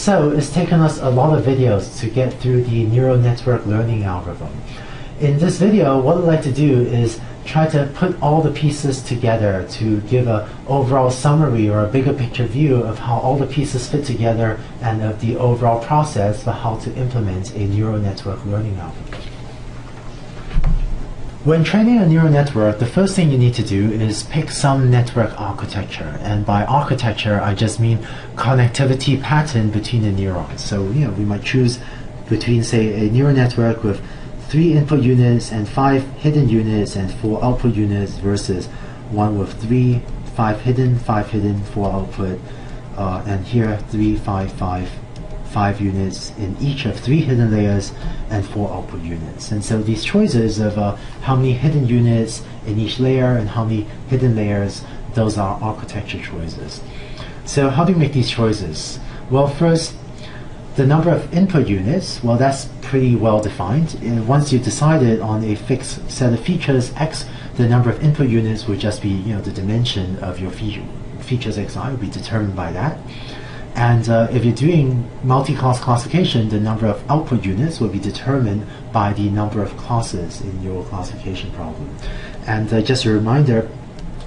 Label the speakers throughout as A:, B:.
A: So it's taken us a lot of videos to get through the neural network learning algorithm. In this video, what I'd like to do is try to put all the pieces together to give an overall summary or a bigger picture view of how all the pieces fit together and of the overall process for how to implement a neural network learning algorithm. When training a neural network, the first thing you need to do is pick some network architecture. And by architecture, I just mean connectivity pattern between the neurons. So, you know, we might choose between, say, a neural network with three input units and five hidden units and four output units versus one with three, five hidden, five hidden, four output, uh, and here three, five, five, five units in each of three hidden layers and four output units. And so these choices of uh, how many hidden units in each layer and how many hidden layers, those are architecture choices. So how do you make these choices? Well, first, the number of input units, well, that's pretty well defined. And once you've decided on a fixed set of features x, the number of input units will just be, you know, the dimension of your feature, features xi will be determined by that. And uh, if you're doing multi-class classification, the number of output units will be determined by the number of classes in your classification problem. And uh, just a reminder,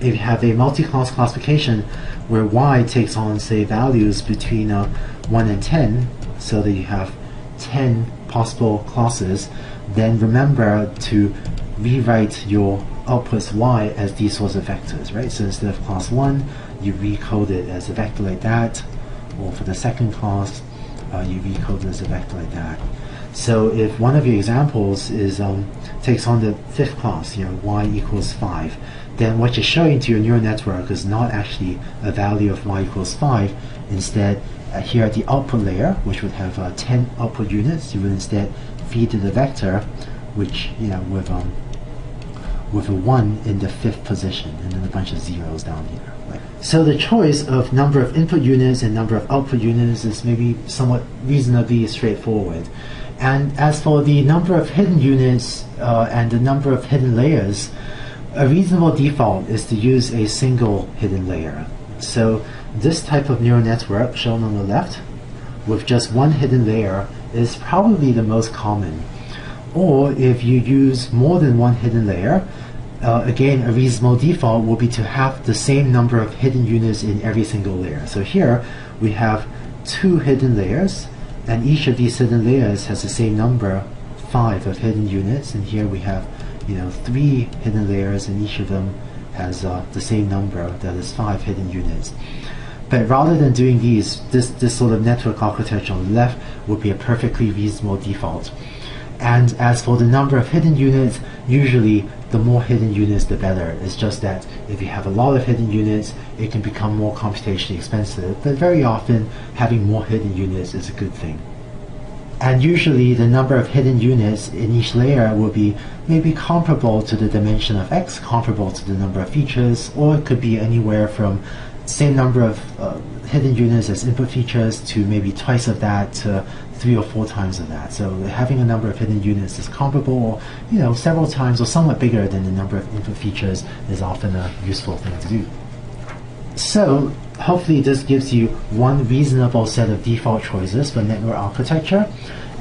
A: if you have a multi-class classification where y takes on, say, values between uh, 1 and 10, so that you have 10 possible classes, then remember to rewrite your outputs y as these sorts of vectors, right? So instead of class 1, you recode it as a vector like that, or for the second class, uh, as a vector like that. So if one of your examples is um, takes on the fifth class, you know, y equals 5, then what you're showing to your neural network is not actually a value of y equals 5. Instead, uh, here at the output layer, which would have uh, 10 output units, you would instead feed the vector, which, you know, with, um, with a 1 in the fifth position, and then a bunch of zeros down here. So the choice of number of input units and number of output units is maybe somewhat reasonably straightforward. And as for the number of hidden units uh, and the number of hidden layers, a reasonable default is to use a single hidden layer. So this type of neural network shown on the left with just one hidden layer is probably the most common. Or if you use more than one hidden layer, uh, again, a reasonable default will be to have the same number of hidden units in every single layer. So here we have two hidden layers, and each of these hidden layers has the same number, five of hidden units, and here we have you know, three hidden layers, and each of them has uh, the same number, that is five hidden units. But rather than doing these, this, this sort of network architecture on the left would be a perfectly reasonable default. And as for the number of hidden units, usually the more hidden units the better. It's just that if you have a lot of hidden units, it can become more computationally expensive. But very often, having more hidden units is a good thing. And usually the number of hidden units in each layer will be maybe comparable to the dimension of x, comparable to the number of features, or it could be anywhere from same number of uh, hidden units as input features to maybe twice of that to three or four times of that. So having a number of hidden units is comparable or you know several times or somewhat bigger than the number of input features is often a useful thing to do. So hopefully this gives you one reasonable set of default choices for network architecture.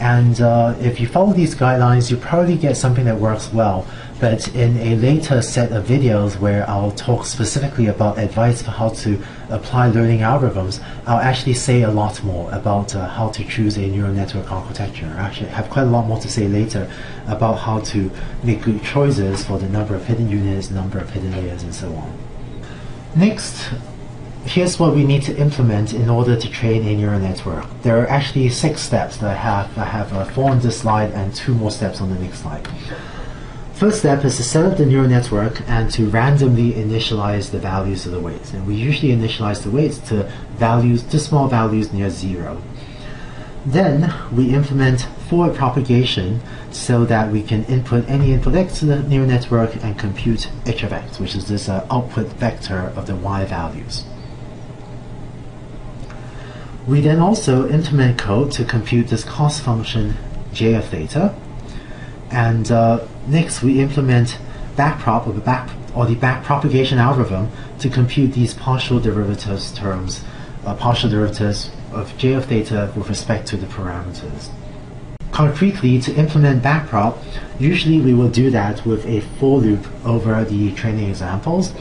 A: And uh, if you follow these guidelines, you probably get something that works well. But in a later set of videos where I'll talk specifically about advice for how to apply learning algorithms, I'll actually say a lot more about uh, how to choose a neural network architecture. I actually have quite a lot more to say later about how to make good choices for the number of hidden units, number of hidden layers, and so on. Next, here's what we need to implement in order to train a neural network. There are actually six steps that I have. I have uh, four on this slide and two more steps on the next slide. First step is to set up the neural network and to randomly initialize the values of the weights. And we usually initialize the weights to values to small values near zero. Then we implement forward propagation so that we can input any input x to the neural network and compute h of x, which is this uh, output vector of the y values. We then also implement code to compute this cost function j of theta. And uh, next we implement backprop or the back or the propagation algorithm to compute these partial derivatives terms, uh, partial derivatives of j of theta with respect to the parameters. Concretely, to implement backprop, usually we will do that with a for loop over the training examples.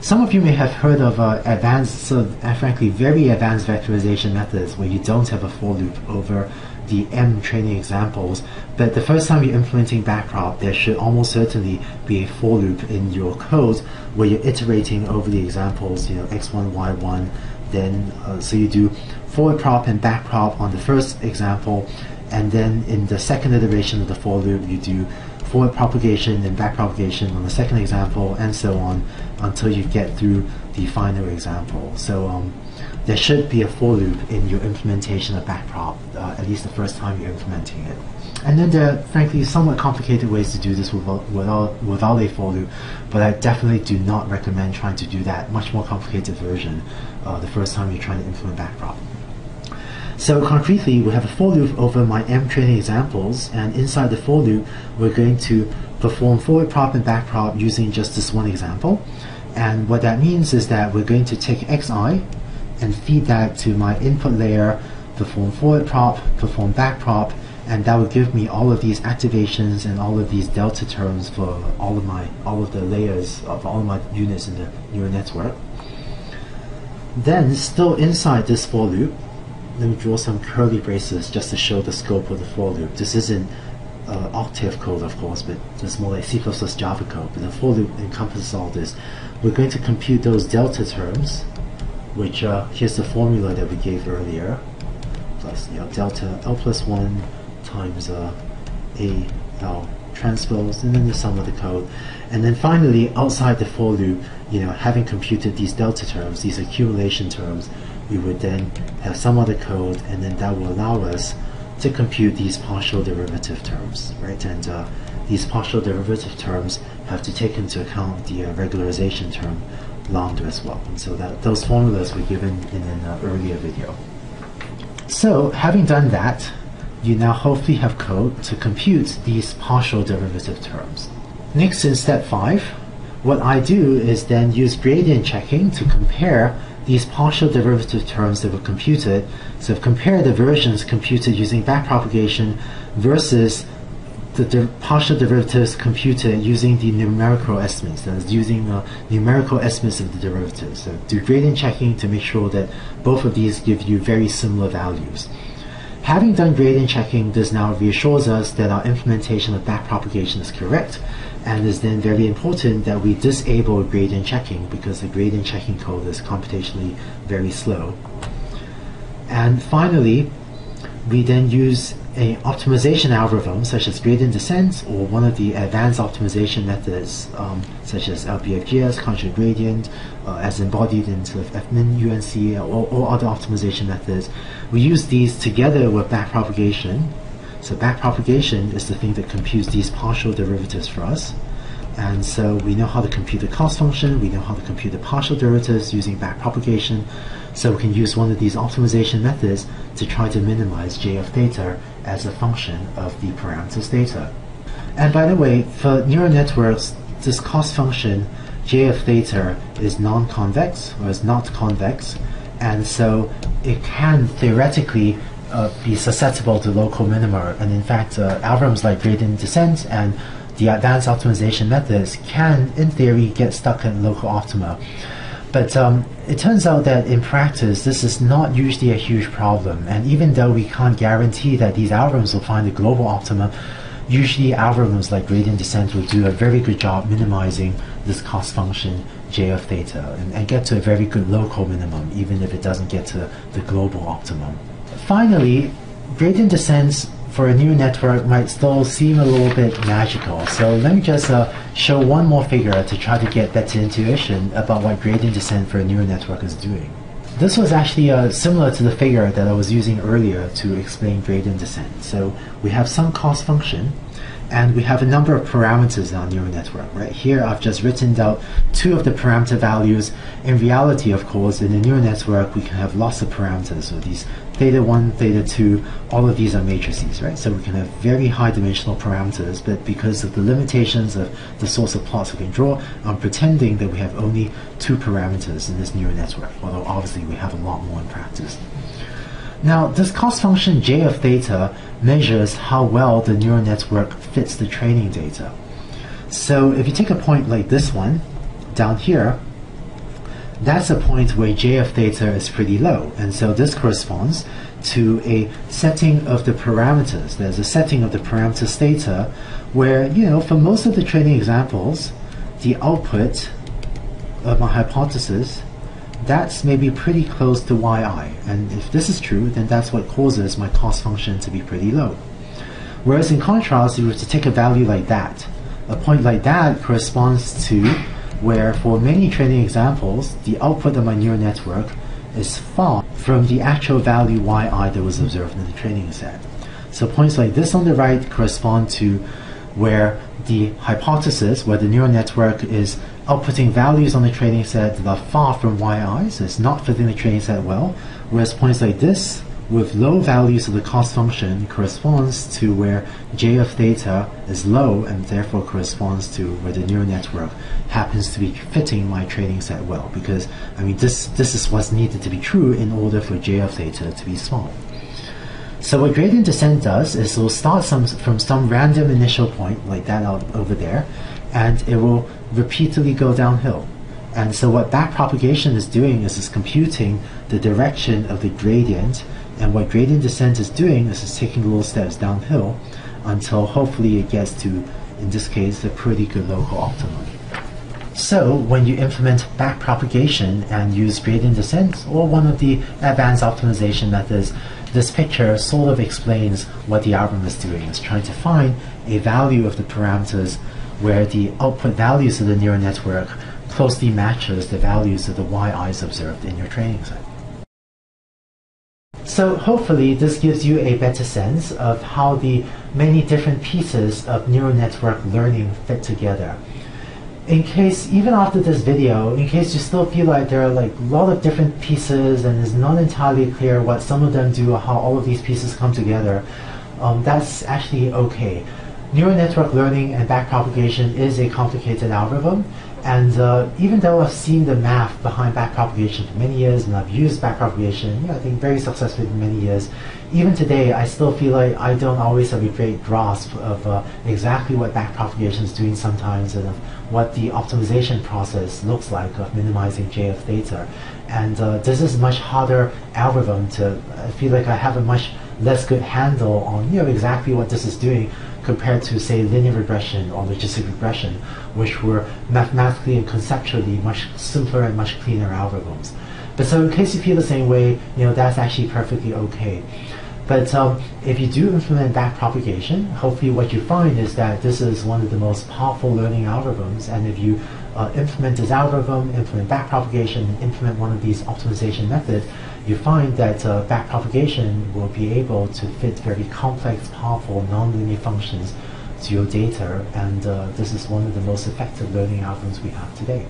A: Some of you may have heard of uh, advanced, so, uh, frankly, very advanced vectorization methods where you don't have a for loop over the M training examples, but the first time you're implementing backprop, there should almost certainly be a for loop in your code where you're iterating over the examples, you know, x1, y1, then uh, so you do forward prop and back prop on the first example, and then in the second iteration of the for loop, you do forward propagation and back propagation on the second example, and so on until you get through the final example. So um, there should be a for loop in your implementation of backprop, uh, at least the first time you're implementing it. And then there are, frankly, somewhat complicated ways to do this without, without, without a for loop, but I definitely do not recommend trying to do that much more complicated version uh, the first time you're trying to implement backprop. So concretely, we have a for loop over my M training examples, and inside the for loop, we're going to perform forward prop and back prop using just this one example. And what that means is that we're going to take xi, and feed that to my input layer, perform forward prop, perform back prop, and that will give me all of these activations and all of these delta terms for all of my all of the layers of all of my units in the neural network. Then still inside this for loop, let me draw some curly braces just to show the scope of the for loop. This isn't uh, Octave code, of course, but it's more like C++ Java code. But the for loop encompasses all this. We're going to compute those delta terms which uh, here's the formula that we gave earlier, plus you know, delta L plus 1 times uh, A L transpose, and then the sum of the code. And then finally, outside the for loop, you know, having computed these delta terms, these accumulation terms, we would then have some other code, and then that will allow us to compute these partial derivative terms, right? And uh, these partial derivative terms have to take into account the uh, regularization term lambda as well. And so that those formulas were given in an uh, earlier video. So having done that, you now hopefully have code to compute these partial derivative terms. Next in step 5, what I do is then use gradient checking to compare these partial derivative terms that were computed. So compare the versions computed using backpropagation versus the partial derivatives computed using the numerical estimates, that is using the numerical estimates of the derivatives. So do gradient checking to make sure that both of these give you very similar values. Having done gradient checking, this now reassures us that our implementation of backpropagation is correct, and it's then very important that we disable gradient checking because the gradient checking code is computationally very slow. And finally, we then use an optimization algorithm such as gradient descent or one of the advanced optimization methods um, such as LBFGS, conjugate gradient, uh, as embodied in sort of fminunc, or, or other optimization methods. We use these together with backpropagation. So backpropagation is the thing that computes these partial derivatives for us. And so we know how to compute the cost function, we know how to compute the partial derivatives using backpropagation. So we can use one of these optimization methods to try to minimize j of theta as a function of the parameters theta. And by the way, for neural networks, this cost function j of theta is non-convex or is not convex, and so it can theoretically uh, be susceptible to local minima. And in fact, uh, algorithms like gradient descent and the advanced optimization methods can, in theory, get stuck in local optima. But um, it turns out that in practice, this is not usually a huge problem. And even though we can't guarantee that these algorithms will find the global optimum, usually algorithms like gradient descent will do a very good job minimizing this cost function j of theta and, and get to a very good local minimum, even if it doesn't get to the global optimum. Finally, gradient descent for a neural network might still seem a little bit magical. So let me just uh, show one more figure to try to get better intuition about what gradient descent for a neural network is doing. This was actually uh, similar to the figure that I was using earlier to explain gradient descent. So we have some cost function and we have a number of parameters in our neural network. Right here, I've just written out two of the parameter values. In reality, of course, in a neural network, we can have lots of parameters. So these theta 1, theta 2, all of these are matrices, right? So we can have very high dimensional parameters, but because of the limitations of the source of plots we can draw, I'm pretending that we have only two parameters in this neural network, although obviously we have a lot more in practice. Now, this cost function j of theta measures how well the neural network fits the training data. So if you take a point like this one, down here, that's a point where j of theta is pretty low. And so this corresponds to a setting of the parameters. There's a setting of the parameters theta where, you know, for most of the training examples, the output of my hypothesis that's maybe pretty close to yi. And if this is true, then that's what causes my cost function to be pretty low. Whereas in contrast, if you were to take a value like that, a point like that corresponds to where for many training examples, the output of my neural network is far from the actual value yi that was observed in the training set. So points like this on the right correspond to where the hypothesis, where the neural network is outputting values on the training set that are far from yi, so it's not fitting the training set well, whereas points like this with low values of the cost function corresponds to where j of theta is low and therefore corresponds to where the neural network happens to be fitting my training set well because I mean this this is what's needed to be true in order for j of theta to be small. So what gradient descent does is it will start some, from some random initial point like that out over there and it will repeatedly go downhill. And so what backpropagation is doing is it's computing the direction of the gradient and what gradient descent is doing is it's taking little steps downhill until hopefully it gets to, in this case, a pretty good local optimum. So when you implement backpropagation and use gradient descent or one of the advanced optimization methods, this picture sort of explains what the algorithm is doing. It's trying to find a value of the parameters where the output values of the neural network closely matches the values of the yi's observed in your training set. So hopefully this gives you a better sense of how the many different pieces of neural network learning fit together. In case, even after this video, in case you still feel like there are like a lot of different pieces and it's not entirely clear what some of them do or how all of these pieces come together, um, that's actually okay. Neural network learning and backpropagation is a complicated algorithm and uh, even though I've seen the math behind backpropagation for many years, and I've used backpropagation, you know, I think very successfully for many years, even today, I still feel like I don't always have a great grasp of uh, exactly what backpropagation is doing sometimes, and what the optimization process looks like of minimizing J of theta. And uh, this is a much harder algorithm to. I feel like I have a much less good handle on you know exactly what this is doing compared to, say, linear regression or logistic regression, which were mathematically and conceptually much simpler and much cleaner algorithms. But so in case you feel the same way, you know, that's actually perfectly okay. But um, if you do implement backpropagation, hopefully what you find is that this is one of the most powerful learning algorithms. And if you uh, implement this algorithm, implement backpropagation, implement one of these optimization methods, you find that uh, backpropagation will be able to fit very complex, powerful, nonlinear functions to your data, and uh, this is one of the most effective learning algorithms we have today.